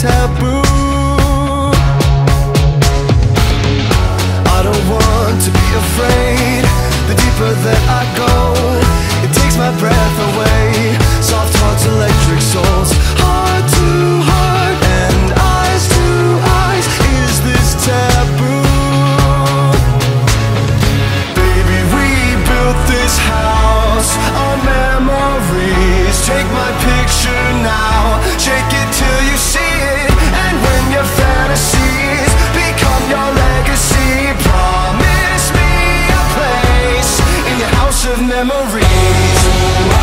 taboo. I don't want to be afraid. The deeper that I go memories.